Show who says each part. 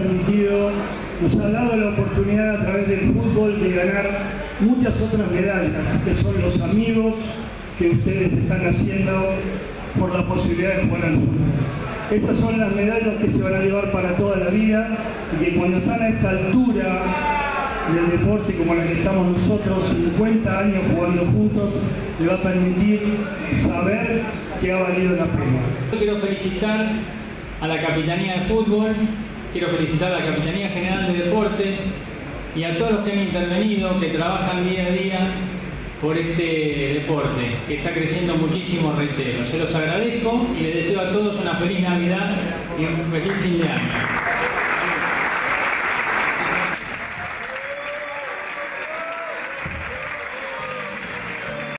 Speaker 1: Permitido, nos ha dado la oportunidad a través del fútbol de ganar muchas otras medallas, que son los amigos que ustedes están haciendo por la posibilidad de jugar al fútbol. Estas son las medallas que se van a llevar para toda la vida y que cuando están a esta altura del deporte como la que estamos nosotros, 50 años jugando juntos, le va a permitir saber que ha valido la pena.
Speaker 2: Yo quiero felicitar a la Capitanía de Fútbol, quiero felicitar a la Capitanía General de Deporte y a todos los que han intervenido, que trabajan día a día por este deporte, que está creciendo muchísimo, reitero. Se los agradezco y les deseo a todos una feliz Navidad y un feliz fin de año.